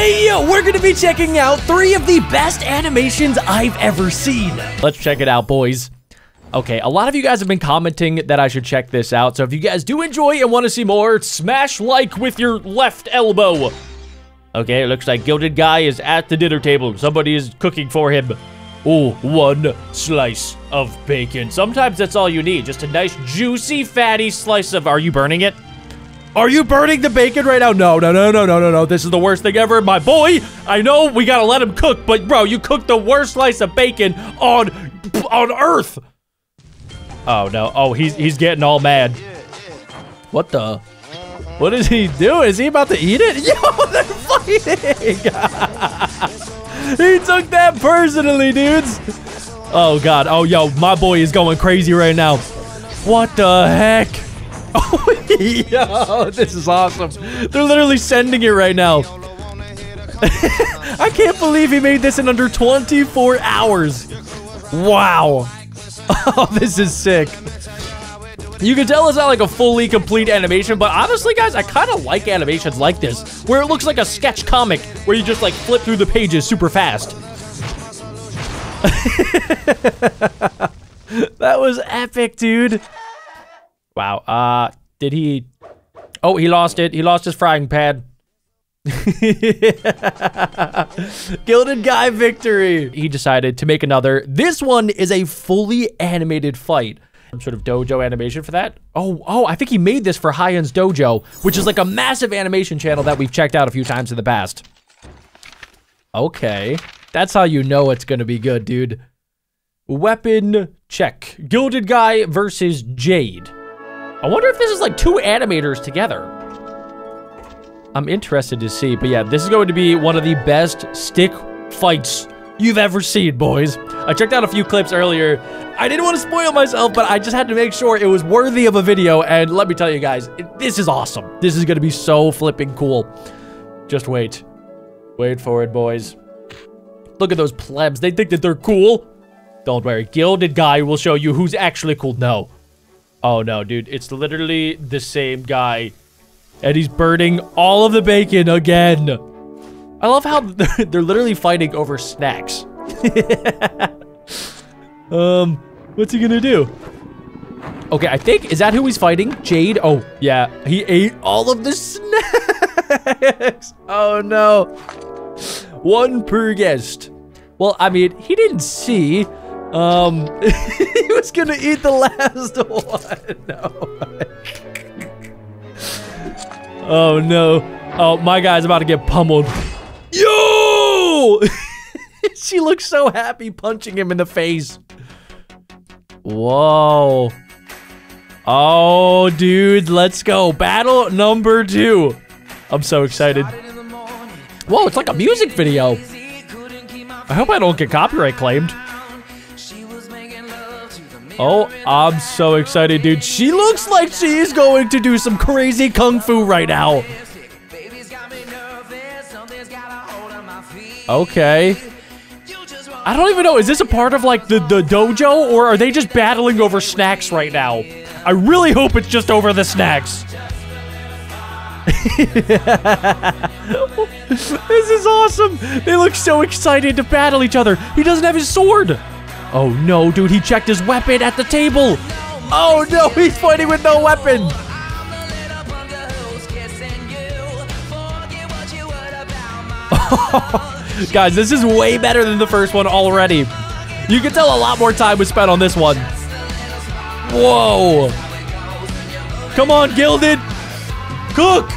Today, we're going to be checking out three of the best animations I've ever seen. Let's check it out, boys. Okay, a lot of you guys have been commenting that I should check this out, so if you guys do enjoy and want to see more, smash like with your left elbow. Okay, it looks like Gilded Guy is at the dinner table. Somebody is cooking for him. Oh, one slice of bacon. Sometimes that's all you need. Just a nice, juicy, fatty slice of... Are you burning it? Are you burning the bacon right now? No, no, no, no, no, no, no. This is the worst thing ever. My boy, I know we gotta let him cook, but bro, you cooked the worst slice of bacon on on earth. Oh no. Oh, he's he's getting all mad. What the? What is he doing? Is he about to eat it? Yo, they're fighting. he took that personally, dudes. Oh god. Oh yo, my boy is going crazy right now. What the heck? Oh, yo, this is awesome. They're literally sending it right now. I can't believe he made this in under 24 hours. Wow. Oh, this is sick. You can tell it's not like a fully complete animation, but honestly, guys, I kind of like animations like this, where it looks like a sketch comic, where you just like flip through the pages super fast. that was epic, dude. Wow. Uh, did he? Oh, he lost it. He lost his frying pan. Gilded Guy victory. He decided to make another. This one is a fully animated fight. Some sort of dojo animation for that. Oh, oh, I think he made this for Hyun's Dojo, which is like a massive animation channel that we've checked out a few times in the past. Okay. That's how you know it's gonna be good, dude. Weapon check. Gilded Guy versus Jade. I wonder if this is like two animators together. I'm interested to see, but yeah, this is going to be one of the best stick fights you've ever seen, boys. I checked out a few clips earlier. I didn't want to spoil myself, but I just had to make sure it was worthy of a video, and let me tell you guys, it, this is awesome. This is going to be so flipping cool. Just wait. Wait for it, boys. Look at those plebs. They think that they're cool. Don't worry. Gilded Guy will show you who's actually cool. No. Oh, no, dude. It's literally the same guy. And he's burning all of the bacon again. I love how they're literally fighting over snacks. um, what's he gonna do? Okay, I think, is that who he's fighting? Jade? Oh, yeah. He ate all of the snacks. oh, no. One per guest. Well, I mean, he didn't see. Um, he was gonna eat the last one. No. oh no. Oh, my guy's about to get pummeled. Yo! she looks so happy punching him in the face. Whoa. Oh, dude, let's go. Battle number two. I'm so excited. Whoa, it's like a music video. I hope I don't get copyright claimed. Oh, I'm so excited, dude. She looks like she's going to do some crazy kung fu right now. Okay. I don't even know. Is this a part of like the, the dojo or are they just battling over snacks right now? I really hope it's just over the snacks. this is awesome. They look so excited to battle each other. He doesn't have his sword. Oh no, dude, he checked his weapon at the table. Oh no, he's fighting with no weapon. Guys, this is way better than the first one already. You can tell a lot more time was spent on this one. Whoa. Come on, Gilded. Cook.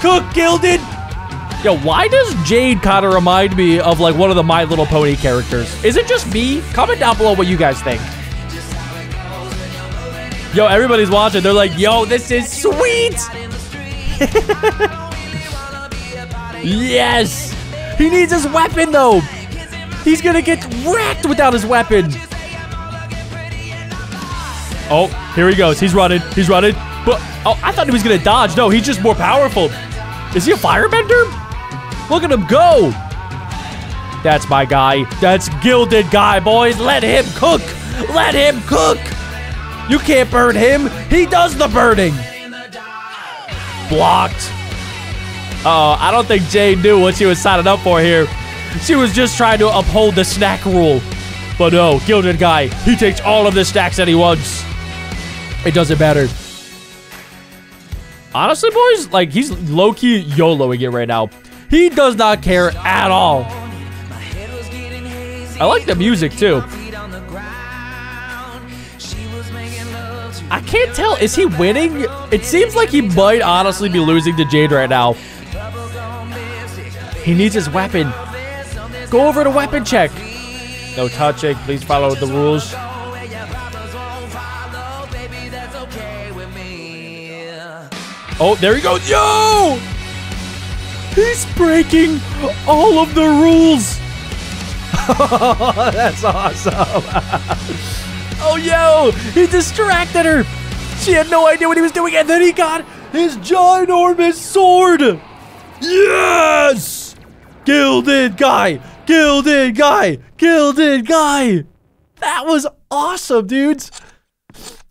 Cook, Gilded. Yo, why does Jade kind of remind me of like one of the My Little Pony characters? Is it just me? Comment down below what you guys think. Yo, everybody's watching. They're like, yo, this is sweet. yes. He needs his weapon, though. He's going to get wrecked without his weapon. Oh, here he goes. He's running. He's running. But, oh, I thought he was going to dodge. No, he's just more powerful. Is he a firebender? Look at him go. That's my guy. That's Gilded Guy, boys. Let him cook. Let him cook. You can't burn him. He does the burning. Blocked. Uh oh I don't think Jade knew what she was signing up for here. She was just trying to uphold the snack rule. But no, Gilded Guy, he takes all of the snacks that he wants. It doesn't matter. Honestly, boys, like, he's low-key YOLOing it right now. He does not care at all. I like the music, too. I can't tell. Is he winning? It seems like he might honestly be losing to Jade right now. He needs his weapon. Go over to weapon check. No touching. Please follow the rules. Oh, there he goes. Yo! He's breaking all of the rules. That's awesome. Oh, yo! He distracted her! She had no idea what he was doing, and then he got his ginormous sword! Yes! Gilded guy! Gilded guy! Gilded guy! That was awesome, dudes!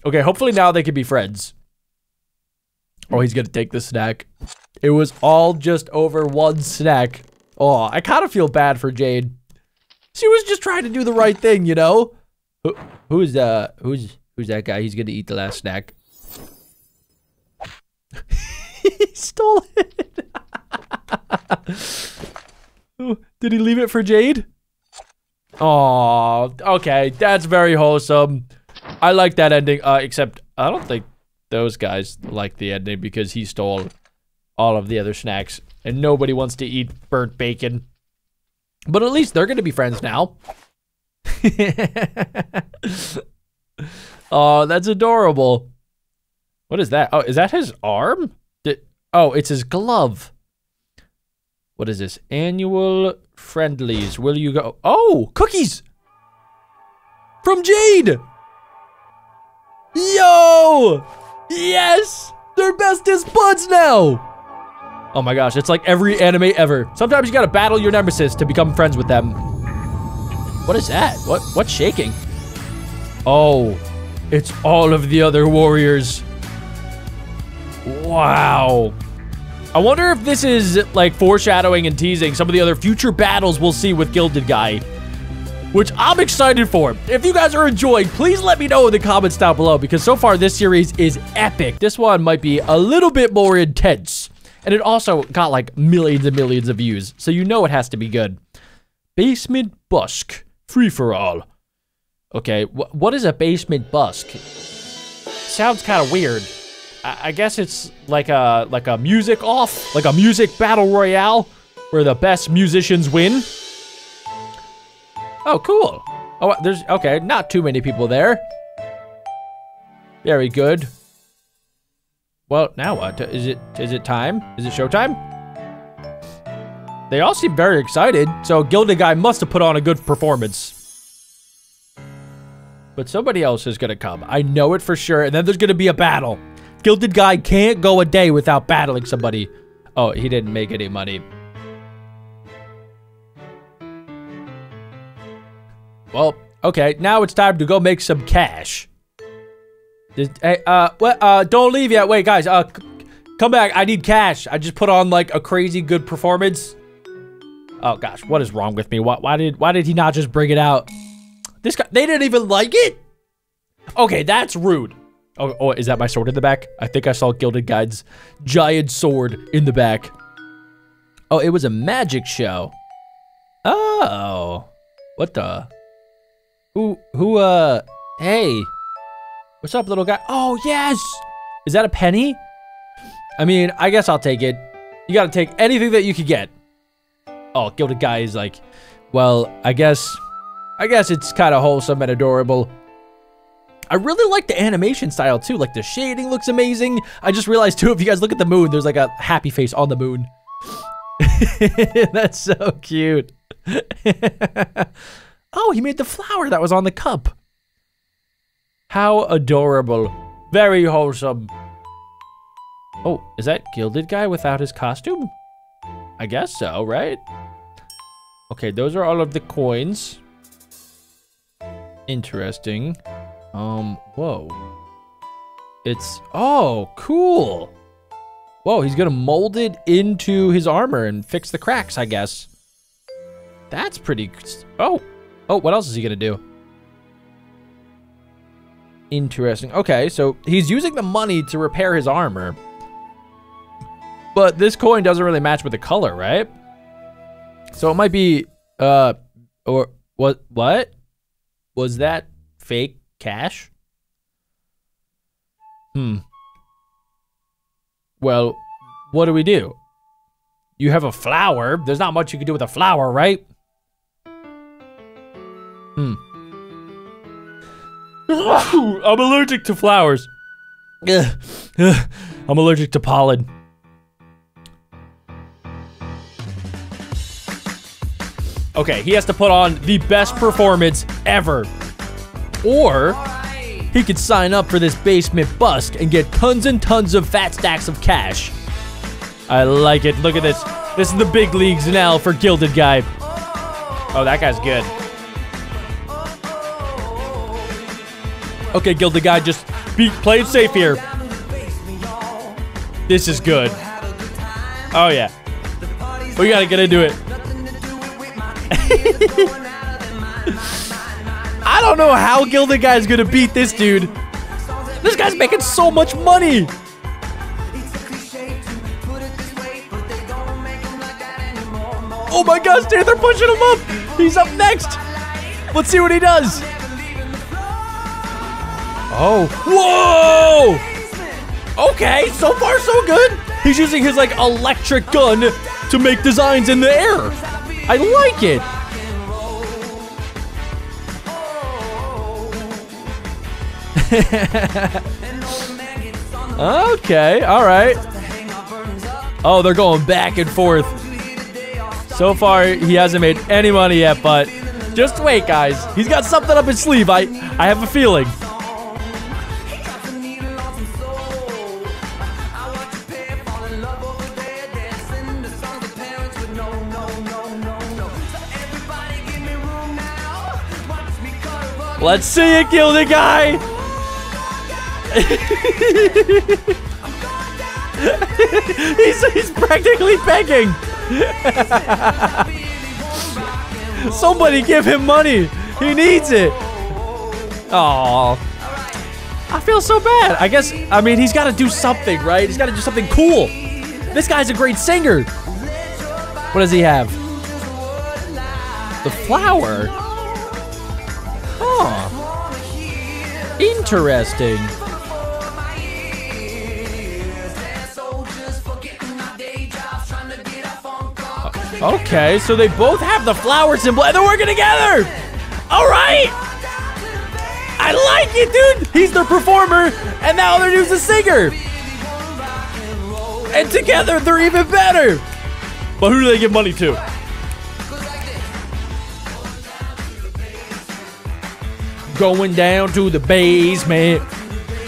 Okay, hopefully now they can be friends. Oh, he's gonna take the snack. It was all just over one snack. Oh, I kind of feel bad for Jade. She was just trying to do the right thing, you know? Who, who's uh who's who's that guy? He's gonna eat the last snack. he stole it. Did he leave it for Jade? Oh, okay. That's very wholesome. I like that ending. Uh, except I don't think those guys like the ending because he stole all of the other snacks and nobody wants to eat burnt bacon. But at least they're going to be friends now. oh, that's adorable. What is that? Oh, is that his arm? Did, oh, it's his glove. What is this? Annual friendlies. Will you go? Oh, cookies! From Jade! Yo! Yes! They're bestest buds now! Oh my gosh, it's like every anime ever. Sometimes you gotta battle your nemesis to become friends with them. What is that? What what's shaking? Oh, it's all of the other warriors. Wow. I wonder if this is like foreshadowing and teasing some of the other future battles we'll see with Gilded Guy. Which I'm excited for. If you guys are enjoying, please let me know in the comments down below because so far this series is epic. This one might be a little bit more intense. And it also got like millions and millions of views, so you know it has to be good. Basement Busk. Free for all. Okay, wh what is a basement busk? Sounds kind of weird. I, I guess it's like a like a music off, like a music battle royale, where the best musicians win. Oh, cool. Oh, there's okay. Not too many people there. Very good. Well, now what? Is it is it time? Is it showtime? They all seem very excited, so Gilded Guy must have put on a good performance. But somebody else is gonna come. I know it for sure, and then there's gonna be a battle. Gilded Guy can't go a day without battling somebody. Oh, he didn't make any money. Well, okay, now it's time to go make some cash. hey, uh, what, uh, don't leave yet. Wait, guys, uh, come back. I need cash. I just put on, like, a crazy good performance. Oh gosh, what is wrong with me? Why, why did why did he not just bring it out? This guy, they didn't even like it. Okay, that's rude. Oh, oh, is that my sword in the back? I think I saw Gilded Guy's giant sword in the back. Oh, it was a magic show. Oh, what the? Who, who, uh, hey. What's up, little guy? Oh, yes. Is that a penny? I mean, I guess I'll take it. You gotta take anything that you could get. Oh, Gilded Guy is like, well, I guess, I guess it's kind of wholesome and adorable. I really like the animation style too. Like the shading looks amazing. I just realized too, if you guys look at the moon, there's like a happy face on the moon. That's so cute. oh, he made the flower that was on the cup. How adorable. Very wholesome. Oh, is that Gilded Guy without his costume? I guess so, right? Okay, those are all of the coins. Interesting. Um, whoa. It's, oh, cool. Whoa, he's gonna mold it into his armor and fix the cracks, I guess. That's pretty... Oh. Oh, what else is he gonna do? Interesting. Okay, so he's using the money to repair his armor. But this coin doesn't really match with the color, right? So it might be, uh, or what, what? Was that fake cash? Hmm. Well, what do we do? You have a flower. There's not much you can do with a flower, right? Hmm. I'm allergic to flowers. I'm allergic to pollen. Okay, he has to put on the best performance ever. Or he could sign up for this basement busk and get tons and tons of fat stacks of cash. I like it. Look at this. This is the big leagues now for Gilded Guy. Oh, that guy's good. Okay, Gilded Guy, just be play it safe here. This is good. Oh, yeah. We gotta get into it. I don't know how Gilded Guy's gonna beat this dude. This guy's making so much money. Oh my gosh, dude, they're pushing him up. He's up next. Let's see what he does. Oh. Whoa! Okay, so far so good. He's using his like electric gun to make designs in the air. I like it. okay, all right. Oh, they're going back and forth. So far, he hasn't made any money yet, but just wait, guys. He's got something up his sleeve. I, I have a feeling. Let's see it, the Guy! he's, he's practically begging! Somebody give him money! He needs it! Oh, I feel so bad. I guess, I mean, he's got to do something, right? He's got to do something cool. This guy's a great singer. What does he have? The flower? Huh. Interesting. Uh, okay, so they both have the flower symbol and they're working together. All right. I like it, dude. He's the performer and now other dude's the singer. And together they're even better. But who do they give money to? Going down to the basement.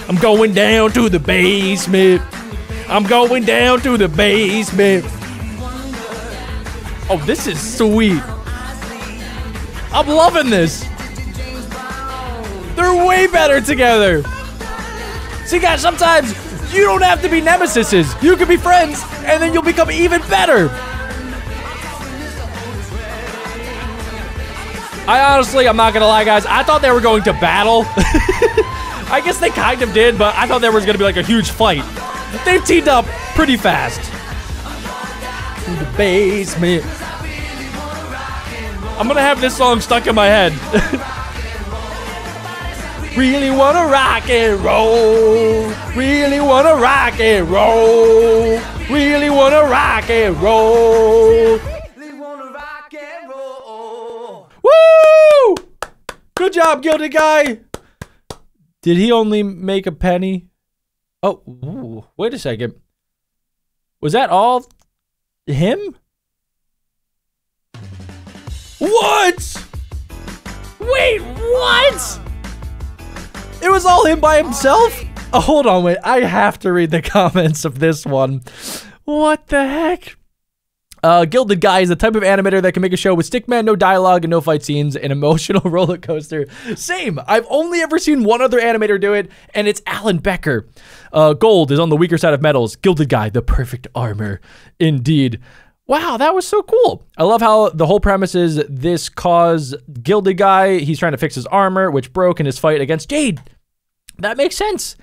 I'm going down to the basement. I'm going down to the basement. Oh, this is sweet. I'm loving this. They're way better together. See, guys, sometimes you don't have to be nemesises. You can be friends, and then you'll become even better. I honestly, I'm not gonna lie, guys. I thought they were going to battle. I guess they kind of did, but I thought there was gonna be like a huge fight. They teamed up pretty fast. To the basement. I'm gonna have this song stuck in my head. really wanna rock and roll. Really wanna rock and roll. Really wanna rock and roll. Good job, Gilded Guy. Did he only make a penny? Oh, ooh, wait a second. Was that all him? What? Wait, what? It was all him by himself? Oh, hold on, wait. I have to read the comments of this one. What the heck? Uh, Gilded Guy is the type of animator that can make a show with stickman, no dialogue, and no fight scenes, an emotional roller coaster. Same. I've only ever seen one other animator do it, and it's Alan Becker. Uh, gold is on the weaker side of metals. Gilded Guy, the perfect armor. Indeed. Wow, that was so cool. I love how the whole premise is this cause Gilded Guy, he's trying to fix his armor, which broke in his fight against Jade. That makes sense.